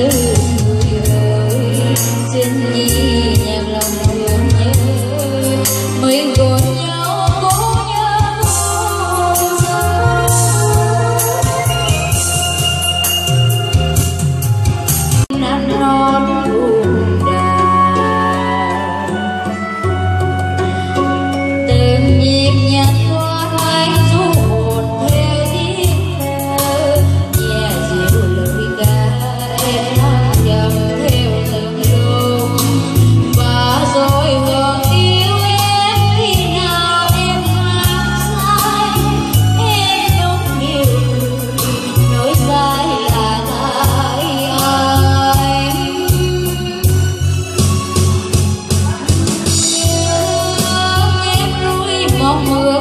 tương Oh.